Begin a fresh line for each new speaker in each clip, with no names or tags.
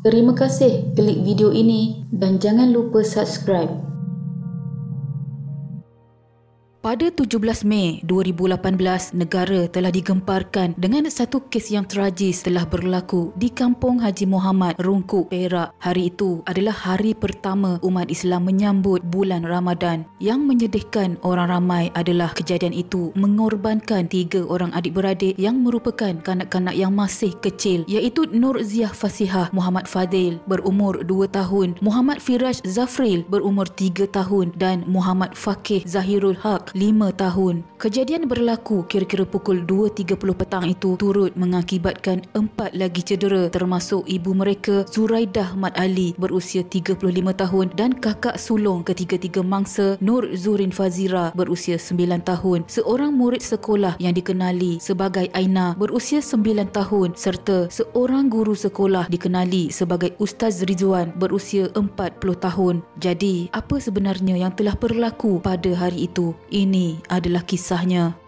Terima kasih klik video ini dan jangan lupa subscribe.
Pada 17 Mei 2018, negara telah digemparkan dengan satu kes yang tragis telah berlaku di Kampung Haji Muhammad, Rungkuk, Perak. Hari itu adalah hari pertama umat Islam menyambut bulan Ramadan. Yang menyedihkan orang ramai adalah kejadian itu mengorbankan tiga orang adik-beradik yang merupakan kanak-kanak yang masih kecil iaitu Nur Ziah Fasihah Muhammad Fadil berumur 2 tahun, Muhammad Firaj Zafril berumur 3 tahun dan Muhammad Fakih Zahirul Haq lima tahun. Kejadian berlaku kira-kira pukul 2.30 petang itu turut mengakibatkan empat lagi cedera termasuk ibu mereka Zuraidah Mat Ali berusia 35 tahun dan kakak sulung ketiga-tiga mangsa Nur Zurin Fazira berusia 9 tahun. Seorang murid sekolah yang dikenali sebagai Aina berusia 9 tahun serta seorang guru sekolah dikenali sebagai Ustaz Rizwan berusia 40 tahun. Jadi, apa sebenarnya yang telah berlaku pada hari itu? Ini adalah kisahnya.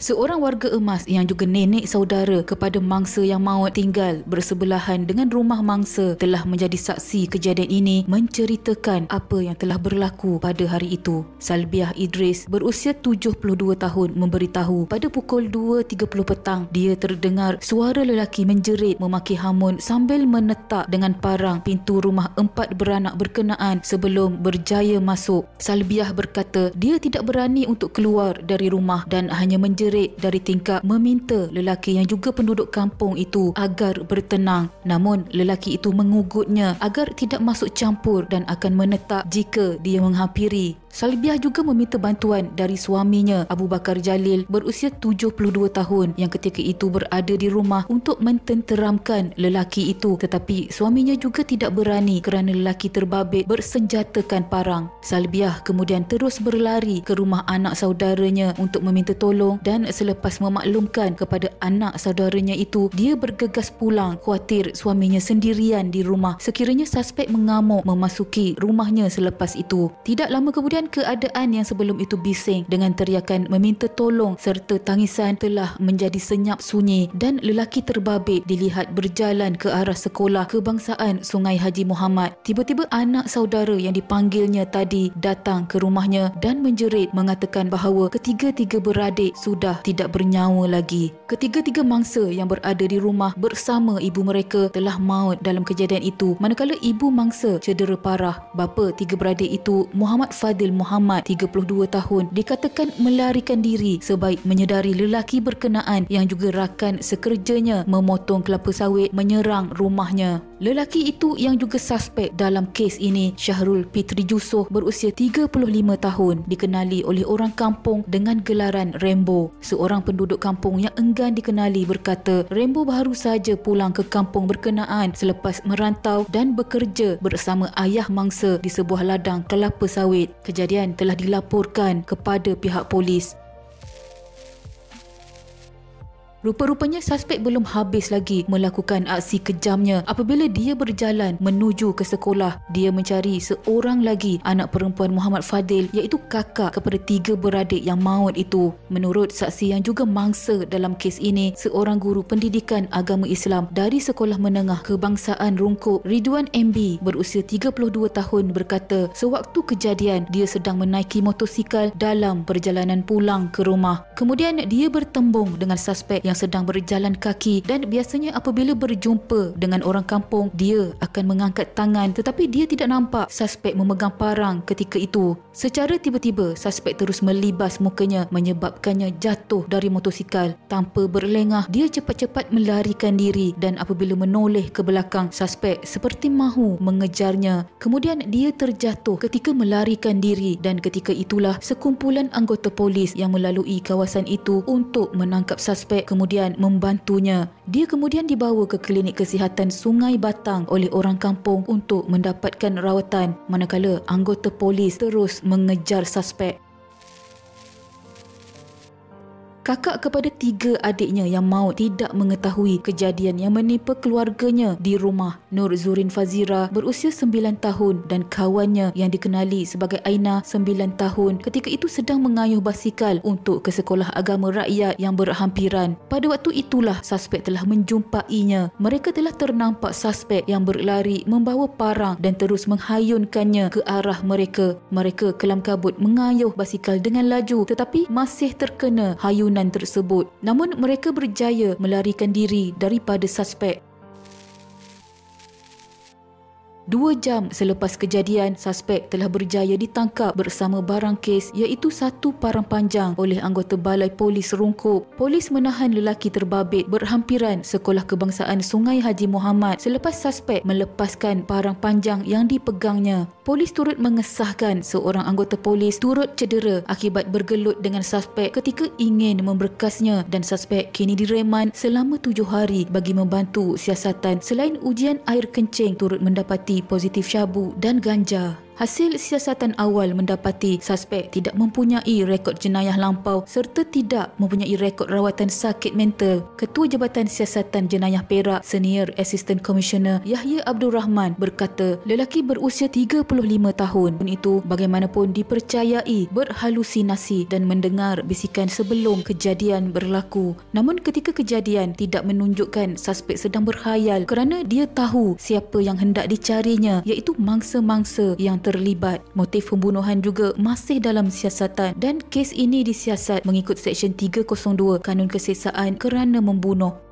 Seorang warga emas yang juga nenek saudara kepada mangsa yang maut tinggal bersebelahan dengan rumah mangsa telah menjadi saksi kejadian ini menceritakan apa yang telah berlaku pada hari itu. Salbiah Idris berusia 72 tahun memberitahu pada pukul 2.30 petang dia terdengar suara lelaki menjerit memaki hamun sambil menetak dengan parang pintu rumah empat beranak berkenaan sebelum berjaya masuk. Salbiah berkata dia tidak berani untuk keluar dari rumah dan hanya menjerit menjerit dari tingkap meminta lelaki yang juga penduduk kampung itu agar bertenang. Namun lelaki itu mengugutnya agar tidak masuk campur dan akan menetap jika dia menghampiri Salbiah juga meminta bantuan dari suaminya Abu Bakar Jalil berusia 72 tahun yang ketika itu berada di rumah untuk mententeramkan lelaki itu tetapi suaminya juga tidak berani kerana lelaki terbabit bersenjatakan parang. Salbiah kemudian terus berlari ke rumah anak saudaranya untuk meminta tolong dan selepas memaklumkan kepada anak saudaranya itu dia bergegas pulang khawatir suaminya sendirian di rumah sekiranya suspek mengamuk memasuki rumahnya selepas itu. Tidak lama kemudian Kemudian keadaan yang sebelum itu bising dengan teriakan meminta tolong serta tangisan telah menjadi senyap sunyi dan lelaki terbabit dilihat berjalan ke arah sekolah kebangsaan Sungai Haji Muhammad. Tiba-tiba anak saudara yang dipanggilnya tadi datang ke rumahnya dan menjerit mengatakan bahawa ketiga-tiga beradik sudah tidak bernyawa lagi. Ketiga-tiga mangsa yang berada di rumah bersama ibu mereka telah maut dalam kejadian itu manakala ibu mangsa cedera parah. Bapa tiga beradik itu Muhammad Fadil Abdul Muhammad 32 tahun dikatakan melarikan diri sebaik menyedari lelaki berkenaan yang juga rakan sekerjanya memotong kelapa sawit menyerang rumahnya. Lelaki itu yang juga suspek dalam kes ini Syahrul Fitri Jusoh berusia 35 tahun dikenali oleh orang kampung dengan gelaran Rambo. Seorang penduduk kampung yang enggan dikenali berkata Rambo baru saja pulang ke kampung berkenaan selepas merantau dan bekerja bersama ayah mangsa di sebuah ladang kelapa sawit. Kejadian kejadian telah dilaporkan kepada pihak polis Rupa-rupanya suspek belum habis lagi melakukan aksi kejamnya apabila dia berjalan menuju ke sekolah. Dia mencari seorang lagi anak perempuan Muhammad Fadil iaitu kakak kepada tiga beradik yang maut itu. Menurut saksi yang juga mangsa dalam kes ini, seorang guru pendidikan agama Islam dari Sekolah Menengah Kebangsaan Rungkuk, Ridwan MB berusia 32 tahun berkata sewaktu kejadian dia sedang menaiki motosikal dalam perjalanan pulang ke rumah. Kemudian dia bertembung dengan suspek yang sedang berjalan kaki dan biasanya apabila berjumpa dengan orang kampung dia akan mengangkat tangan tetapi dia tidak nampak suspek memegang parang ketika itu. Secara tiba-tiba suspek terus melibas mukanya menyebabkannya jatuh dari motosikal. Tanpa berlengah dia cepat-cepat melarikan diri dan apabila menoleh ke belakang suspek seperti mahu mengejarnya. Kemudian dia terjatuh ketika melarikan diri dan ketika itulah sekumpulan anggota polis yang melalui kawasan itu untuk menangkap suspek. kemudian membantunya. Dia kemudian dibawa ke klinik kesihatan Sungai Batang oleh orang kampung untuk mendapatkan rawatan manakala anggota polis terus mengejar suspek. Kakak kepada tiga adiknya yang maut tidak mengetahui kejadian yang menimpa keluarganya di rumah. Nur Zurin Fazira berusia 9 tahun dan kawannya yang dikenali sebagai Aina 9 tahun ketika itu sedang mengayuh basikal untuk ke sekolah agama rakyat yang berhampiran. Pada waktu itulah suspek telah menjumpainya. Mereka telah ternampak suspek yang berlari membawa parang dan terus menghayunkannya ke arah mereka. Mereka kelam kabut mengayuh basikal dengan laju tetapi masih terkena hayunan tersebut. Namun mereka berjaya melarikan diri daripada suspek. Dua jam selepas kejadian, suspek telah berjaya ditangkap bersama barang kes iaitu satu parang panjang oleh anggota Balai Polis Rungkup. Polis menahan lelaki terbabit berhampiran Sekolah Kebangsaan Sungai Haji Muhammad selepas suspek melepaskan parang panjang yang dipegangnya. Polis turut mengesahkan seorang anggota polis turut cedera akibat bergelut dengan suspek ketika ingin memberkasnya dan suspek kini direman selama tujuh hari bagi membantu siasatan selain ujian air kencing turut mendapati positif syabu dan ganja. Hasil siasatan awal mendapati suspek tidak mempunyai rekod jenayah lampau serta tidak mempunyai rekod rawatan sakit mental. Ketua Jabatan Siasatan Jenayah Perak Senior Assistant Commissioner Yahya Abdul Rahman berkata lelaki berusia 35 tahun itu bagaimanapun dipercayai berhalusinasi dan mendengar bisikan sebelum kejadian berlaku. Namun ketika kejadian tidak menunjukkan suspek sedang berkhayal kerana dia tahu siapa yang hendak dicarinya iaitu mangsa-mangsa yang ter terlibat. Motif pembunuhan juga masih dalam siasatan dan kes ini disiasat mengikut Seksyen 302 Kanun Keseksaan kerana membunuh.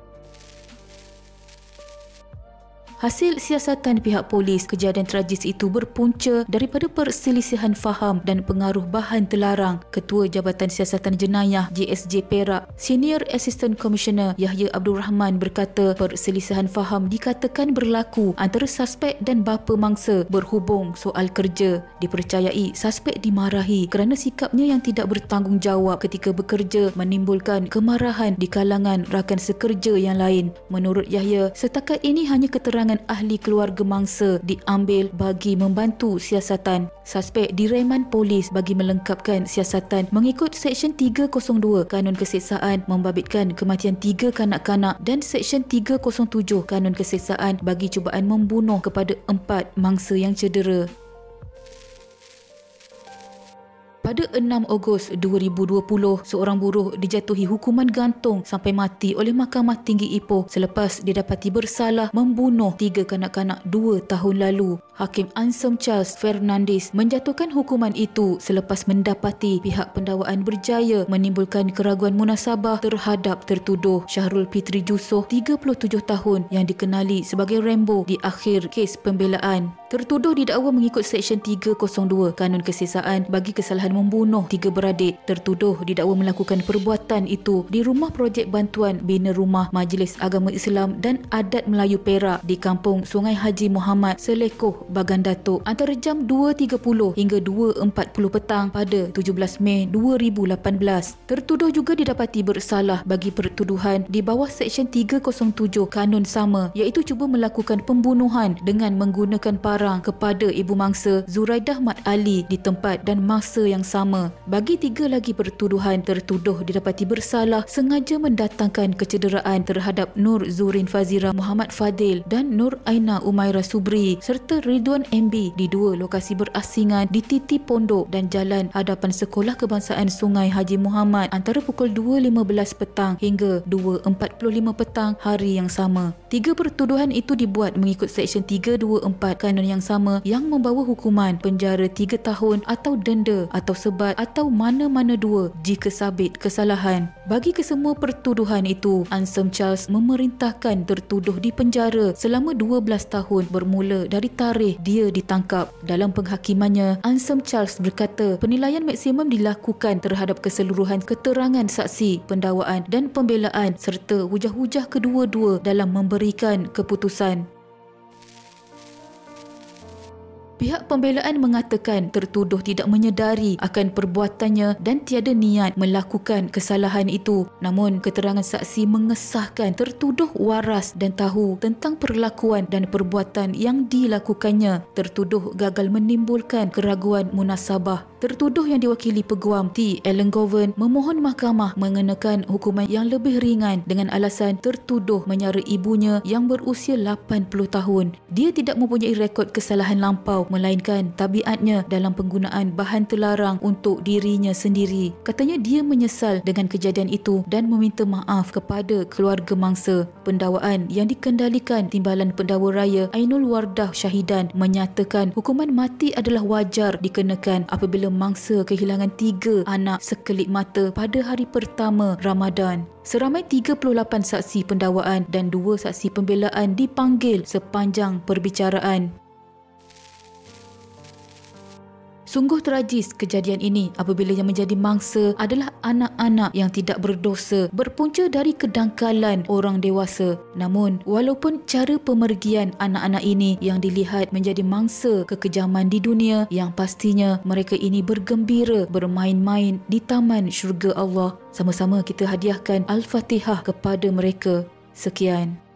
Hasil siasatan pihak polis, kejadian tragis itu berpunca daripada perselisihan faham dan pengaruh bahan terlarang. Ketua Jabatan Siasatan Jenayah JSJ Perak, Senior Assistant Commissioner Yahya Abdul Rahman berkata perselisihan faham dikatakan berlaku antara suspek dan bapa mangsa berhubung soal kerja. Dipercayai suspek dimarahi kerana sikapnya yang tidak bertanggungjawab ketika bekerja menimbulkan kemarahan di kalangan rakan sekerja yang lain. Menurut Yahya, setakat ini hanya keterangan keterangan ahli keluarga mangsa diambil bagi membantu siasatan. Suspek direman polis bagi melengkapkan siasatan mengikut Seksyen 302 Kanun Keseksaan membabitkan kematian tiga kanak-kanak dan Seksyen 307 Kanun Keseksaan bagi cubaan membunuh kepada empat mangsa yang cedera. Pada 6 Ogos 2020, seorang buruh dijatuhi hukuman gantung sampai mati oleh Mahkamah Tinggi Ipoh selepas didapati bersalah membunuh tiga kanak-kanak dua tahun lalu. Hakim Ansom Charles Fernandez menjatuhkan hukuman itu selepas mendapati pihak pendakwaan berjaya menimbulkan keraguan munasabah terhadap tertuduh Syahrul Fitri Jusoh 37 tahun yang dikenali sebagai Rambo di akhir kes pembelaan. Tertuduh didakwa mengikut Seksyen 302 Kanun Kesesaan bagi kesalahan membunuh tiga beradik. Tertuduh didakwa melakukan perbuatan itu di rumah projek bantuan Bina Rumah Majlis Agama Islam dan Adat Melayu Perak di Kampung Sungai Haji Muhammad, Selekoh, Bagan Datuk antara jam 2.30 hingga 2.40 petang pada 17 Mei 2018. Tertuduh juga didapati bersalah bagi pertuduhan di bawah Seksyen 307 Kanun sama iaitu cuba melakukan pembunuhan dengan menggunakan para barang kepada ibu mangsa Zuraidah Mat Ali di tempat dan masa yang sama. Bagi tiga lagi pertuduhan tertuduh didapati bersalah sengaja mendatangkan kecederaan terhadap Nur Zurin Fazira Muhammad Fadil dan Nur Aina Umaira Subri serta Ridwan MB di dua lokasi berasingan di Titi Pondok dan Jalan Hadapan Sekolah Kebangsaan Sungai Haji Muhammad antara pukul 2.15 petang hingga 2.45 petang hari yang sama. Tiga pertuduhan itu dibuat mengikut Seksyen 324 Kanun yang sama yang membawa hukuman penjara 3 tahun atau denda atau sebat atau mana-mana dua jika sabit kesalahan. Bagi kesemua pertuduhan itu, Ansem Charles memerintahkan tertuduh di penjara selama 12 tahun bermula dari tarikh dia ditangkap. Dalam penghakimannya, Ansem Charles berkata penilaian maksimum dilakukan terhadap keseluruhan keterangan saksi, pendakwaan dan pembelaan serta hujah-hujah kedua-dua dalam memberikan keputusan. Pihak pembelaan mengatakan tertuduh tidak menyedari akan perbuatannya dan tiada niat melakukan kesalahan itu. Namun keterangan saksi mengesahkan tertuduh waras dan tahu tentang perlakuan dan perbuatan yang dilakukannya. Tertuduh gagal menimbulkan keraguan munasabah. Tertuduh yang diwakili peguam T. Allen Govan memohon mahkamah mengenakan hukuman yang lebih ringan dengan alasan tertuduh menyara ibunya yang berusia 80 tahun. Dia tidak mempunyai rekod kesalahan lampau melainkan tabiatnya dalam penggunaan bahan terlarang untuk dirinya sendiri. Katanya dia menyesal dengan kejadian itu dan meminta maaf kepada keluarga mangsa. Pendawaan yang dikendalikan Timbalan Pendakwa Raya Ainul Wardah Syahidan menyatakan hukuman mati adalah wajar dikenakan apabila mangsa kehilangan tiga anak sekelip mata pada hari pertama Ramadan. Seramai 38 saksi pendakwaan dan dua saksi pembelaan dipanggil sepanjang perbicaraan. Sungguh tragis kejadian ini apabila yang menjadi mangsa adalah anak-anak yang tidak berdosa berpunca dari kedangkalan orang dewasa. Namun, walaupun cara pemergian anak-anak ini yang dilihat menjadi mangsa kekejaman di dunia yang pastinya mereka ini bergembira bermain-main di taman syurga Allah. Sama-sama kita hadiahkan Al-Fatihah kepada mereka. Sekian.